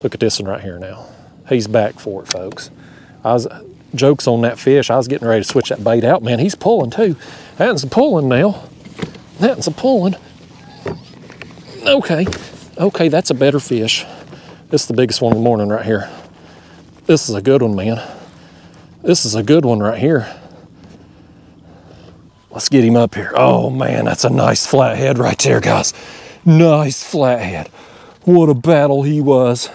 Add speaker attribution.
Speaker 1: Look at this one right here now. He's back for it, folks. I was jokes on that fish. I was getting ready to switch that bait out. Man, he's pulling too. That's a pulling now. That's a pulling. Okay, okay, that's a better fish. This is the biggest one in the morning right here. This is a good one, man. This is a good one right here. Let's get him up here. Oh man, that's a nice flathead right there, guys. Nice flathead. What a battle he was.